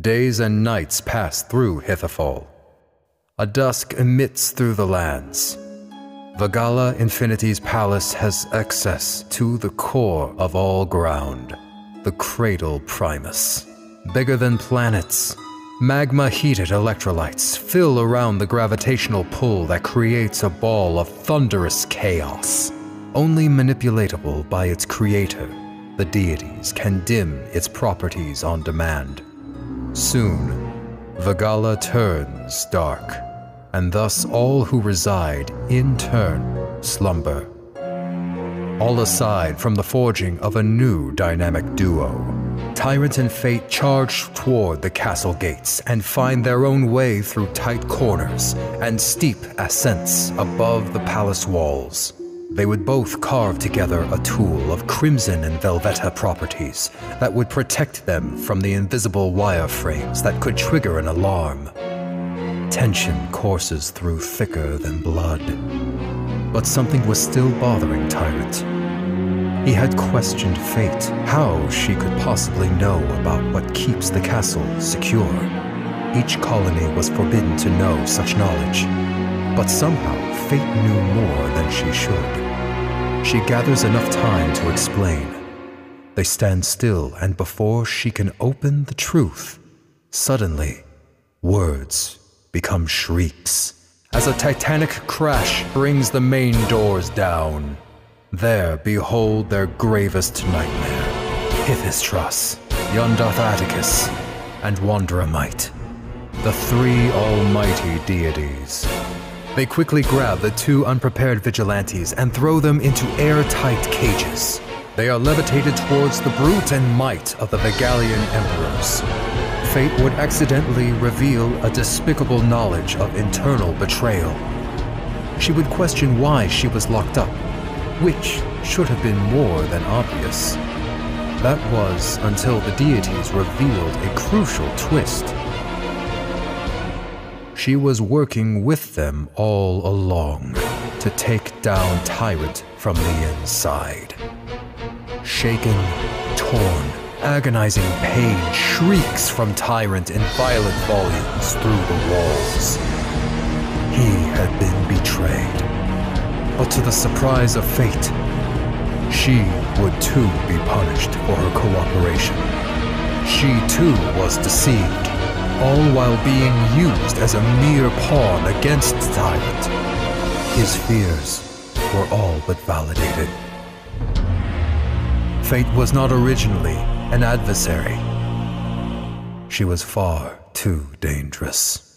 Days and nights pass through Hitherfall. A dusk emits through the lands. Vegala Infinity's palace has access to the core of all ground, the Cradle Primus. Bigger than planets, magma heated electrolytes fill around the gravitational pull that creates a ball of thunderous chaos. Only manipulatable by its creator, the deities can dim its properties on demand. Soon, Vegala turns dark, and thus all who reside in turn slumber. All aside from the forging of a new dynamic duo. Tyrant and Fate charge toward the castle gates and find their own way through tight corners and steep ascents above the palace walls. They would both carve together a tool of crimson and Velveta properties that would protect them from the invisible wireframes that could trigger an alarm. Tension courses through thicker than blood. But something was still bothering Tyrant. He had questioned fate, how she could possibly know about what keeps the castle secure. Each colony was forbidden to know such knowledge, but somehow fate knew more than she should. She gathers enough time to explain. They stand still, and before she can open the truth, suddenly, words become shrieks as a titanic crash brings the main doors down. There behold their gravest nightmare Pithistras, Yondoth Atticus, and Wanderamite, the three almighty deities. They quickly grab the two unprepared vigilantes and throw them into airtight cages. They are levitated towards the brute and might of the Vegalian emperors. Fate would accidentally reveal a despicable knowledge of internal betrayal. She would question why she was locked up, which should have been more than obvious. That was until the deities revealed a crucial twist. She was working with them all along to take down Tyrant from the inside. Shaken, torn, agonizing pain shrieks from Tyrant in violent volumes through the walls. He had been betrayed. But to the surprise of fate, she would too be punished for her cooperation. She too was deceived all while being used as a mere pawn against Tyrant. His fears were all but validated. Fate was not originally an adversary. She was far too dangerous.